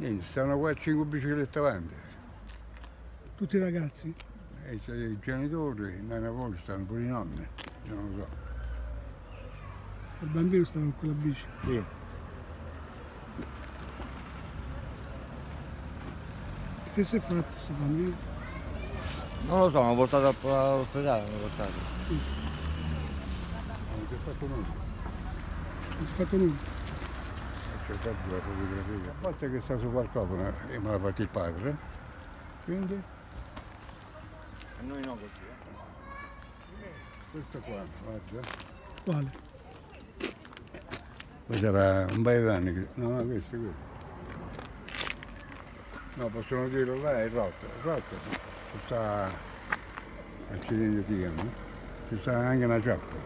Niente, stanno qua 5 biciclette avanti. Tutti i ragazzi? E c'è i genitori, i nani stanno pure i nonni, io non lo so. Il bambino stava con quella bici. Sì. Che si è fatto questo bambino? Non lo so, l'ho portato al- all'ospedale, l'ho portato. Non si è fatto nulla. Non si è fatto nulla. Cercato la fotografia. A parte che sta sul balcone e me l'ha fatto il padre. Quindi E noi no così. eh. questo qua, guarda. Quale? Questo era un paio d'anni che. No, no, questo, questo. No, possono dirlo là, è rotto, è rotto. Ci sta accidente si chiama. Ci sta anche una ciappa.